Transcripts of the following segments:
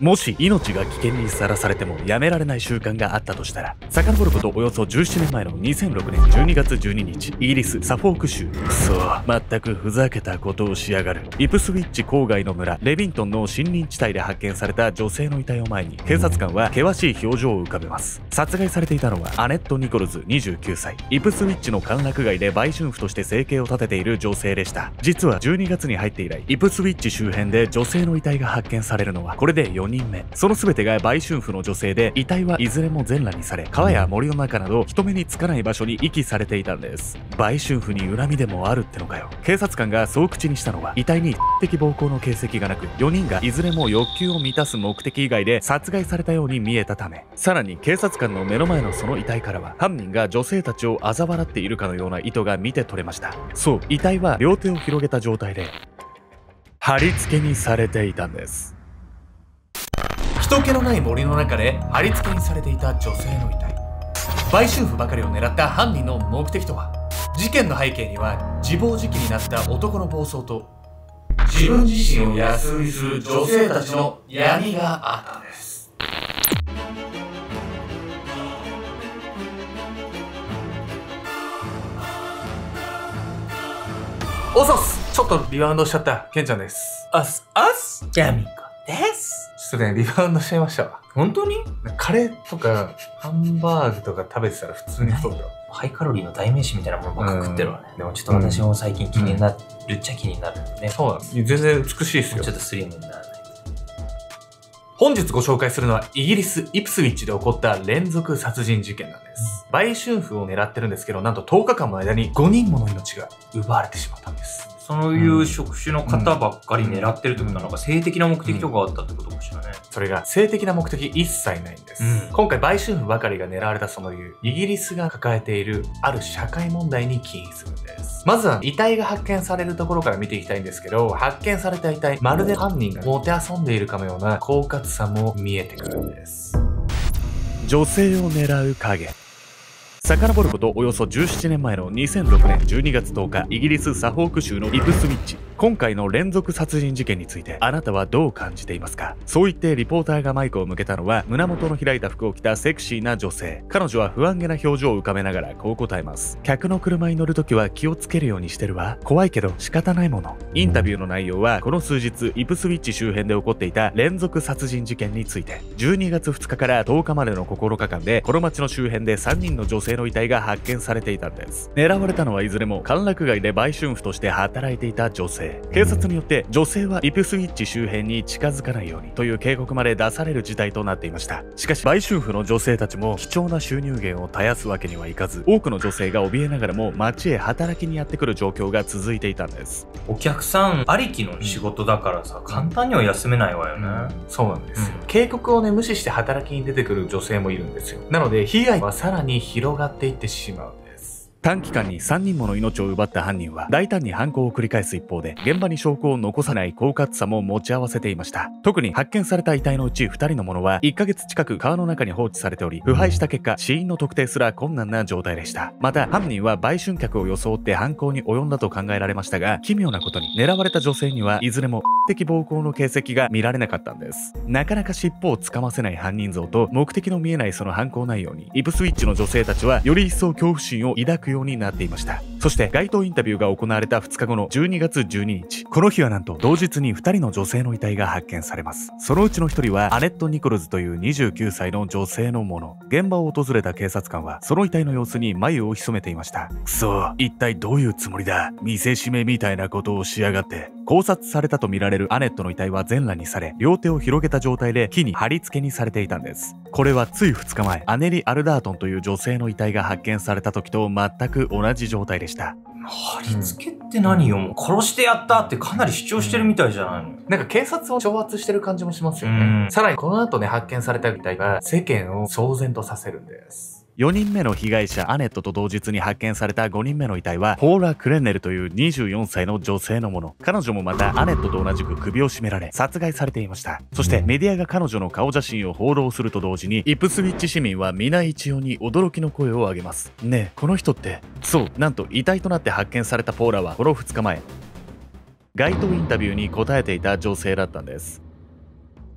もし命が危険にさらされてもやめられない習慣があったとしたら遡ることおよそ17年前の2006年12月12日イギリスサフォーク州。くそ全くふざけたことをしやがる。イプスウィッチ郊外の村レビントンの森林地帯で発見された女性の遺体を前に警察官は険しい表情を浮かべます。殺害されていたのはアネット・ニコルズ29歳。イプスウィッチの歓楽街で売春婦として生計を立てている女性でした。実は12月に入って以来イプスウィッチ周辺で女性の遺体が発見されるのはこれで4人人目。その全てが売春婦の女性で遺体はいずれも全裸にされ川や森の中など人目につかない場所に遺棄されていたんです。売春婦に恨みでもあるってのかよ。警察官がそう口にしたのは遺体に的暴行の形跡がなく4人がいずれも欲求を満たす目的以外で殺害されたように見えたため。さらに警察官の目の前のその遺体からは犯人が女性たちを嘲笑っているかのような意図が見て取れました。そう遺体は両手を広げた状態で貼り付けにされていたんです。人気のない森の中で貼り付けにされていた女性の遺体。売春婦ばかりを狙った犯人の目的とは事件の背景には自暴自棄になった男の暴走と自分自身を安売りする女性たちの闇があったんです。おそっす。ちょっとリバウンドしちゃったケンちゃんです。あす、あす、やみこです。ちょっとねリバウンドしちゃいましたわ本当に？カレーとかハンバーグとか食べてたら普通に太るよハイカロリーの代名詞みたいなものばっか食ってるわね。うんでもちょっと私も最近気になるっちゃ気になるんでね。そうなんです全然美しいですよちょっとスリムにならない。本日ご紹介するのはイギリス・イプスウィッチで起こった連続殺人事件なんです。売春婦を狙ってるんですけど、なんと10日間の間に5人もの命が奪われてしまったんです。そういう職種の方ばっかり狙ってるってことは、なんか性的な目的とかあったってことかしらね。それが性的な目的一切ないんです。うん今回売春婦ばかりが狙われたその理由、イギリスが抱えているある社会問題に起因するんです。まずは遺体が発見されるところから見ていきたいんですけど、発見された遺体、まるで犯人がもてあそんでいるかのような狡猾さも見えてくるんです。女性を狙う影遡ることおよそ17年前の2006年12月10日イギリスサフォーク州のイプスウィッチ。今回の連続殺人事件についてあなたはどう感じていますか？そう言ってリポーターがマイクを向けたのは胸元の開いた服を着たセクシーな女性。彼女は不安げな表情を浮かべながらこう答えます。客の車に乗るときは気をつけるようにしてるわ。怖いけど仕方ないもの。インタビューの内容はこの数日イプスウィッチ周辺で起こっていた連続殺人事件について。12月2日から10日までの9日間でこの町の周辺で3人の女性の遺体が発見されていたんです。狙われたのはいずれも歓楽街で売春婦として働いていた女性。警察によって女性はイプスウィッチ周辺に近づかないようにという警告まで出される事態となっていました。しかし売春婦の女性たちも貴重な収入源を絶やすわけにはいかず多くの女性が怯えながらも街へ働きにやってくる状況が続いていたんです。お客さんありきの仕事だからさ、簡単には休めないわよね。そうなんですよ、うん。警告をね無視して働きに出てくる女性もいるんですよ。なので被害はさらに広がっていってしまう短期間に3人もの命を奪った犯人は大胆に犯行を繰り返す一方で現場に証拠を残さない狡猾さも持ち合わせていました。特に発見された遺体のうち2人のものは1ヶ月近く川の中に放置されており腐敗した結果死因の特定すら困難な状態でした。また犯人は売春客を装って犯行に及んだと考えられましたが奇妙なことに狙われた女性にはいずれも的暴行の形跡が見られなかったんです。なかなか尻尾をつかませない犯人像と目的の見えないその犯行内容にイプスウィッチの女性たちはより一層恐怖心を抱くようになっていました。そして街頭インタビューが行われた2日後の12月12日。この日はなんと同日に2人の女性の遺体が発見されます。そのうちの1人はアネット・ニコルズという29歳の女性のもの。現場を訪れた警察官はその遺体の様子に眉を潜めていました。くそ一体どういうつもりだ？見せしめみたいなことをしやがって。考察されたとみられるアネットの遺体は全裸にされ両手を広げた状態で木に貼り付けにされていたんです。これはつい2日前アネリ・アルダートンという女性の遺体が発見された時と全く同じ状態でした。貼り付けって何よ、もう殺してやったってかなり主張してるみたいじゃないの？なんか警察を挑発してる感じもしますよねうん。さらにこの後ね発見された遺体が世間を騒然とさせるんです。4人目の被害者アネットと同日に発見された5人目の遺体はポーラ・クレンネルという24歳の女性のもの。彼女もまたアネットと同じく首を絞められ殺害されていました。そしてメディアが彼女の顔写真を報道すると同時にイプスウィッチ市民は皆一様に驚きの声を上げます。ねえこの人ってそう。なんと遺体となって発見されたポーラはこの2日前。街頭インタビューに答えていた女性だったんです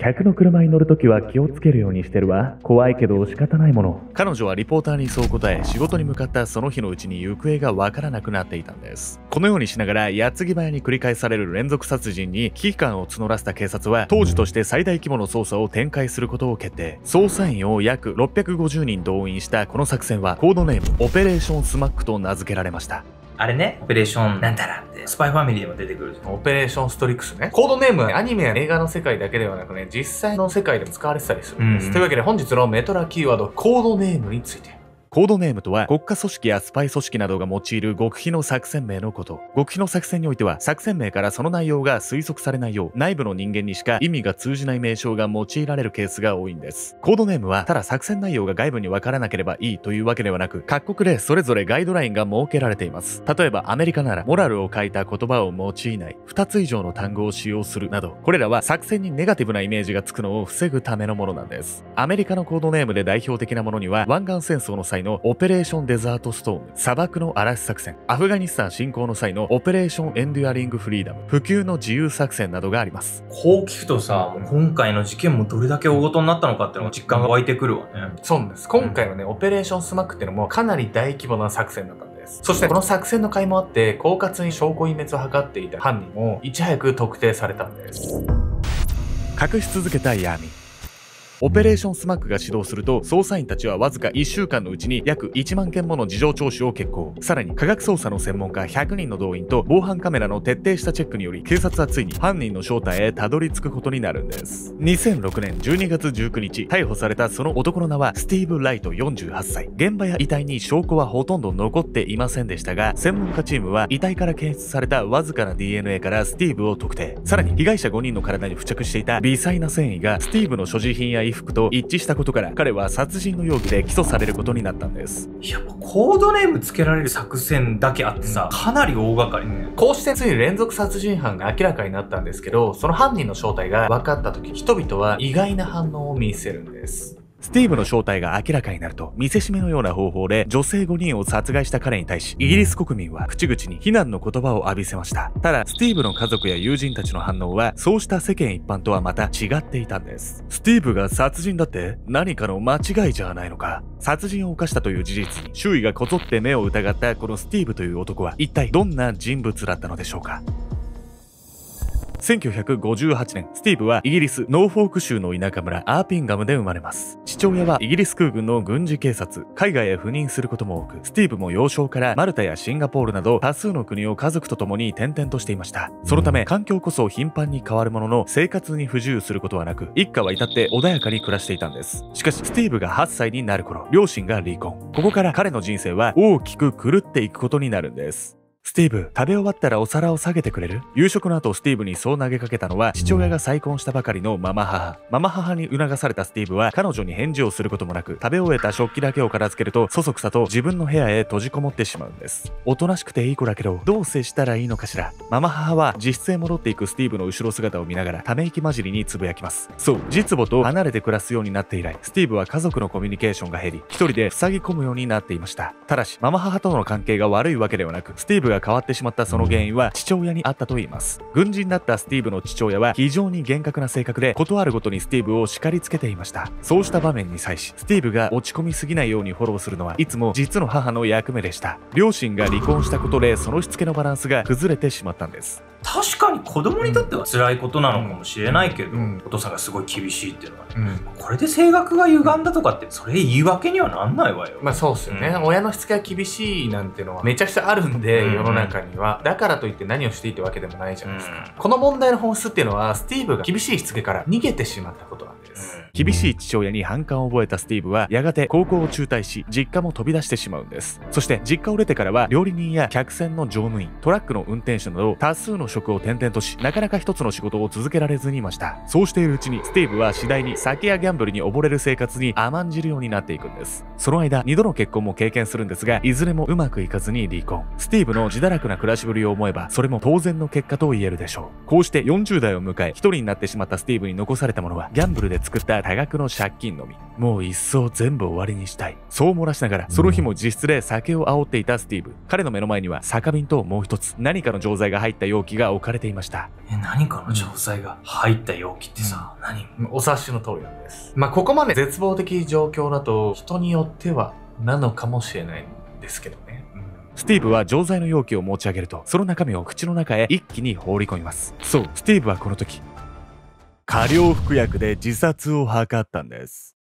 客の車に乗るときは気をつけるようにしてるわ。怖いけど仕方ないもの。彼女はリポーターにそう答え、仕事に向かったその日のうちに行方がわからなくなっていたんです。このようにしながら、矢継ぎ早に繰り返される連続殺人に危機感を募らせた警察は、当時として最大規模の捜査を展開することを決定。捜査員を約650人動員したこの作戦は、コードネーム、オペレーションスマックと名付けられました。あれね、オペレーションなんたらって、スパイファミリーでも出てくる。 Operation Strix ね。コードネームはアニメや映画の世界だけではなくね、実際の世界でも使われてたりするんです。うんというわけで本日のメトラキーワード、コードネームについて。コードネームとは国家組織やスパイ組織などが用いる極秘の作戦名のこと。極秘の作戦においては作戦名からその内容が推測されないよう内部の人間にしか意味が通じない名称が用いられるケースが多いんです。コードネームはただ作戦内容が外部に分からなければいいというわけではなく各国でそれぞれガイドラインが設けられています。例えばアメリカならモラルを欠いた言葉を用いない2つ以上の単語を使用するなどこれらは作戦にネガティブなイメージがつくのを防ぐためのものなんです。アメリカのコードネームで代表的なものには湾岸戦争の際の Operation Desert Storm、砂漠の嵐作戦、アフガニスタン侵攻の際の Operation Enduring Freedom、不朽の自由作戦などがあります。こう聞くとさ、今回の事件もどれだけ大事になったのかっていうのが実感が湧いてくるわね。そうなんです。今回のね、 Operation Smack っていうのもかなり大規模な作戦だったんです。そしてこの作戦の甲斐もあって、狡猾に証拠隠滅を図っていた犯人もいち早く特定されたんです。隠し続けた闇。オペレーションスマックが始動すると、捜査員たちはわずか1週間のうちに約1万件もの事情聴取を決行。さらに、科学捜査の専門家100人の動員と防犯カメラの徹底したチェックにより、警察はついに犯人の正体へたどり着くことになるんです。2006年12月19日、逮捕されたその男の名はスティーブ・ライト48歳。現場や遺体に証拠はほとんど残っていませんでしたが、専門家チームは遺体から検出されたわずかな DNA からスティーブを特定。さらに、被害者5人の体に付着していた微細な繊維がスティーブの所持品や服と一致したことから、彼は殺人の容疑で起訴されることになったんです。やっぱコードネームつけられる作戦だけあってさ、かなり大掛かりね。こうしてついに連続殺人犯が明らかになったんですけど、その犯人の正体が分かった時、人々は意外な反応を見せるんです。スティーブの正体が明らかになると、見せしめのような方法で女性5人を殺害した彼に対し、イギリス国民は口々に非難の言葉を浴びせました。ただ、スティーブの家族や友人たちの反応は、そうした世間一般とはまた違っていたんです。スティーブが殺人だって何かの間違いじゃないのか。殺人を犯したという事実に周囲がこぞって目を疑ったこのスティーブという男は一体どんな人物だったのでしょうか。1958年、スティーブはイギリスノーフォーク州の田舎村アーピンガムで生まれます。父親はイギリス空軍の軍事警察、海外へ赴任することも多く、スティーブも幼少からマルタやシンガポールなど多数の国を家族と共に転々としていました。そのため、環境こそ頻繁に変わるものの、生活に不自由することはなく、一家は至って穏やかに暮らしていたんです。しかし、スティーブが8歳になる頃、両親が離婚。ここから彼の人生は大きく狂っていくことになるんです。スティーブ、食べ終わったらお皿を下げてくれる？夕食の後、スティーブにそう投げかけたのは、父親が再婚したばかりの継母。継母に促されたスティーブは、彼女に返事をすることもなく、食べ終えた食器だけを片付けると、そそくさと自分の部屋へ閉じこもってしまうんです。おとなしくていい子だけど、どう接したらいいのかしら？継母は、自室へ戻っていくスティーブの後ろ姿を見ながら、ため息混じりにつぶやきます。そう、実母と離れて暮らすようになって以来、スティーブは家族のコミュニケーションが減り、一人で塞ぎ込むようになっていました。ただし、継母との関係が悪いわけではなく、スティーブが変わってしまったその原因は父親にあったと言います。軍人だったスティーブの父親は非常に厳格な性格で、事あるごとにスティーブを叱りつけていました。そうした場面に際し、スティーブが落ち込みすぎないようにフォローするのはいつも実の母の役目でした。両親が離婚したことで、そのしつけのバランスが崩れてしまったんです。確かに子供にとっては辛いことなのかもしれないけど、うんお父さんがすごい厳しいっていうのはね。うん。これで性格が歪んだとかって、それ言い訳にはなんないわよ。まあそうっすよね、うん親のしつけが厳しいなんてのはめちゃくちゃあるんで、うん世の中には。だからといって何をしていいってわけでもないじゃないですか。うんこの問題の本質っていうのは、スティーブが厳しいしつけから逃げてしまったことなんです。厳しい父親に反感を覚えたスティーブはやがて高校を中退し実家も飛び出してしまうんです。そして実家を出てからは料理人や客船の乗務員トラックの運転手など多数の職を転々としなかなか一つの仕事を続けられずにいました。そうしているうちにスティーブは次第に酒やギャンブルに溺れる生活に甘んじるようになっていくんです。その間2度の結婚も経験するんですがいずれもうまくいかずに離婚。スティーブの自堕落な暮らしぶりを思えばそれも当然の結果と言えるでしょう。こうして40代を迎え一人になってしまったスティーブに残されたものはギャンブルで作った多額の借金のみもう一層全部終わりにしたいそう漏らしながらその日も自室で酒を煽っていたスティーブ彼の目の前には酒瓶ともう一つ何かの錠剤が入った容器が置かれていました。え、何かの錠剤が入った容器ってさ、何？お察しの通りなんです。まあ、ここまで絶望的状況だと、人によってはなのかもしれないんですけどね。スティーブは錠剤の容器を持ち上げると、その中身を口の中へ一気に放り込みます。そう、スティーブはこの時、過量服薬で自殺を図ったんです。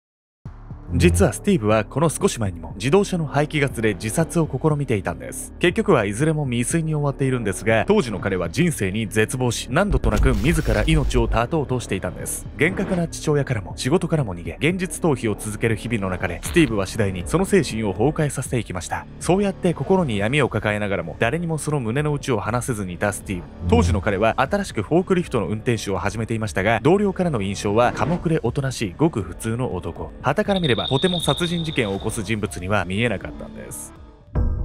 実はスティーブはこの少し前にも自動車の排気ガスで自殺を試みていたんです。結局はいずれも未遂に終わっているんですが、当時の彼は人生に絶望し、何度となく自ら命を絶とうとしていたんです。厳格な父親からも仕事からも逃げ、現実逃避を続ける日々の中で、スティーブは次第にその精神を崩壊させていきました。そうやって心に闇を抱えながらも、誰にもその胸の内を話せずにいたスティーブ。当時の彼は新しくフォークリフトの運転手を始めていましたが、同僚からの印象は寡黙でおとなしいごく普通の男。旗から見ればとても殺人事件を起こす人物には見えなかったんです。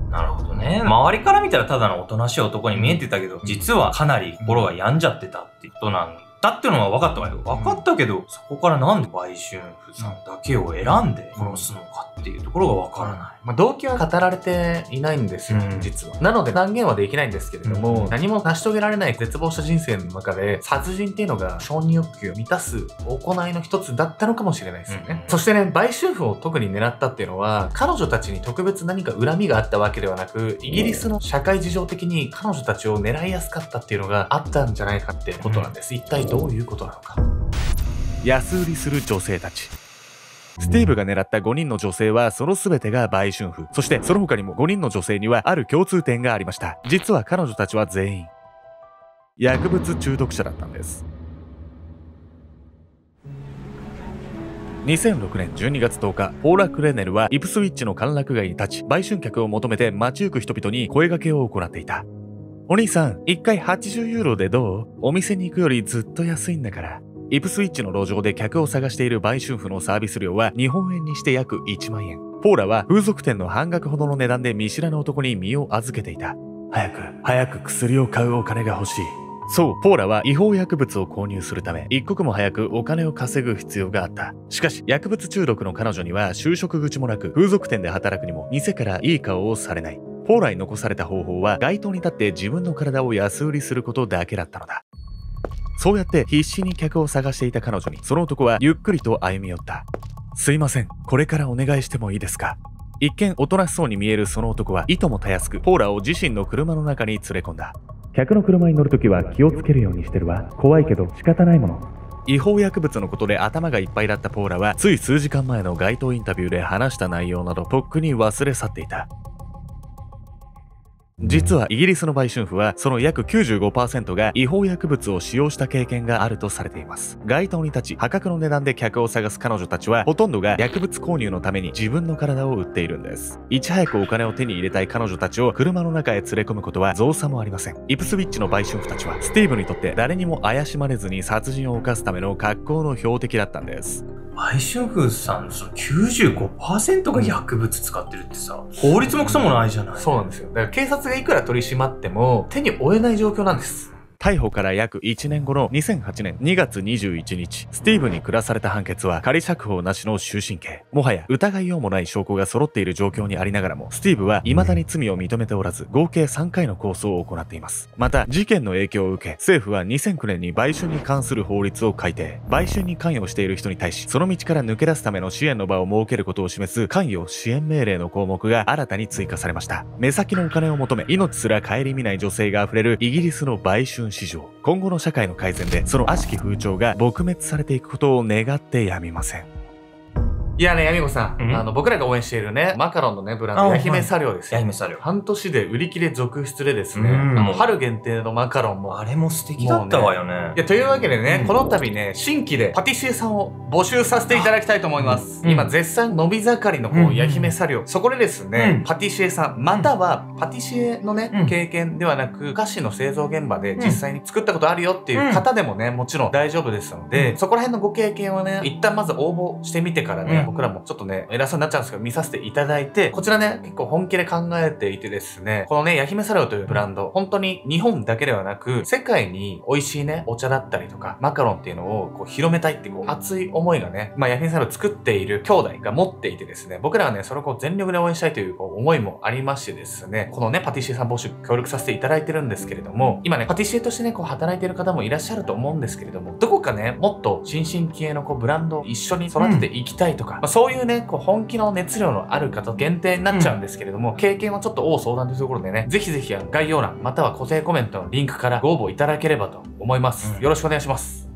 なるほどね。周りから見たらただのおとなしい男に見えてたけど、実はかなり心が病んじゃってたってことなんだっていうのは分かったわよ。分かったけど、そこからなんで売春婦さんだけを選んで殺すのかっていうところが分からない。まあ、動機は語られていないんですよ、うん実は。なので断言はできないんですけれども、うん何も成し遂げられない絶望した人生の中で、殺人っていうのが承認欲求を満たす行いの一つだったのかもしれないですよね。うんそしてね、売春婦を特に狙ったっていうのは、彼女たちに特別何か恨みがあったわけではなく、イギリスの社会事情的に彼女たちを狙いやすかったっていうのがあったんじゃないかってことなんです。一体どういうことなのか。安売りする女性たち。スティーブが狙った5人の女性はその全てが売春婦。そしてその他にも5人の女性にはある共通点がありました。実は彼女たちは全員、薬物中毒者だったんです。2006年12月10日、ポーラ・クレネルはイプスウィッチの歓楽街に立ち、売春客を求めて街行く人々に声掛けを行っていた。お兄さん、1回80ユーロでどう？お店に行くよりずっと安いんだから。イプスウィッチの路上で客を探している売春婦のサービス料は日本円にして約1万円。ポーラは風俗店の半額ほどの値段で見知らぬ男に身を預けていた。早く、早く薬を買うお金が欲しい。そう、ポーラは違法薬物を購入するため、一刻も早くお金を稼ぐ必要があった。しかし、薬物中毒の彼女には就職口もなく、風俗店で働くにも店からいい顔をされない。ポーラに残された方法は、街頭に立って自分の体を安売りすることだけだったのだ。そうやって必死に客を探していた彼女に、その男はゆっくりと歩み寄った。すいません、これからお願いしてもいいですか？一見おとなしそうに見えるその男はいともたやすく、ポーラを自身の車の中に連れ込んだ。客の車に乗るときは気をつけるようにしてるわ。怖いけど仕方ないもの。違法薬物のことで頭がいっぱいだったポーラは、つい数時間前の街頭インタビューで話した内容などとっくに忘れ去っていた。実はイギリスの売春婦はその約95%が違法薬物を使用した経験があるとされています。街頭に立ち破格の値段で客を探す彼女たちはほとんどが薬物購入のために自分の体を売っているんです。いち早くお金を手に入れたい彼女たちを車の中へ連れ込むことは造作もありません。イプスウィッチの売春婦たちはスティーブにとって誰にも怪しまれずに殺人を犯すための格好の標的だったんです。売春婦さんのその95%が薬物使ってるってさ、法律もクソもないじゃない。そうなんですよ。だから警察がいくら取り締まっても手に負えない状況なんです。逮捕から約1年後の2008年2月21日、スティーブに下された判決は仮釈放なしの終身刑。もはや疑いようもない証拠が揃っている状況にありながらも、スティーブは未だに罪を認めておらず、合計3回の控訴を行っています。また、事件の影響を受け、政府は2009年に売春に関する法律を改定。売春に関与している人に対し、その道から抜け出すための支援の場を設けることを示す関与支援命令の項目が新たに追加されました。目先のお金を求め、命すら顧みない女性が溢れるイギリスの売春市場。今後の社会の改善で、その悪しき風潮が撲滅されていくことを願ってやみません。いやね、ヤミゴさん、うん？あの、僕らが応援しているね、マカロンのね、ブランド、あヤヒメサリョウですよ。や姫されよ。半年で売り切れ続出でですね、春限定のマカロンも。あれも素敵だったわよね。いや、というわけでね、うんこの度ね、新規でパティシエさんを募集させていただきたいと思います。うん今、絶賛伸び盛りのうんこう、ヤヒメサリョウ。そこでですね、うんパティシエさん、またはパティシエのね、うん経験ではなく、菓子の製造現場で実際に作ったことあるよっていううん方でもね、もちろん大丈夫ですので、うんそこら辺のご経験をね、一旦まず応募してみてからね、僕らもちょっとね、偉そうになっちゃうんですけど、見させていただいて、こちらね、結構本気で考えていてですね、このね、ヤヒメサラオというブランド、本当に日本だけではなく、世界に美味しいね、お茶だったりとか、マカロンっていうのをこう広めたいってこう、熱い思いがね、まあ、ヤヒメサラオ作っている兄弟が持っていてですね、僕らはね、それをこう全力で応援したいというこう思いもありましてですね、このね、パティシエさん募集協力させていただいてるんですけれども、今ね、パティシエとしてね、こう働いてる方もいらっしゃると思うんですけれども、どこかね、もっと新進気鋭のこうブランドを一緒に育てていきたいとか、まあ、そういうね、こう本気の熱量のある方限定になっちゃうんですけれども、経験はちょっと多相談というところでね、ぜひぜひ概要欄、または固定コメントのリンクからご応募いただければと思います。うんよろしくお願いします。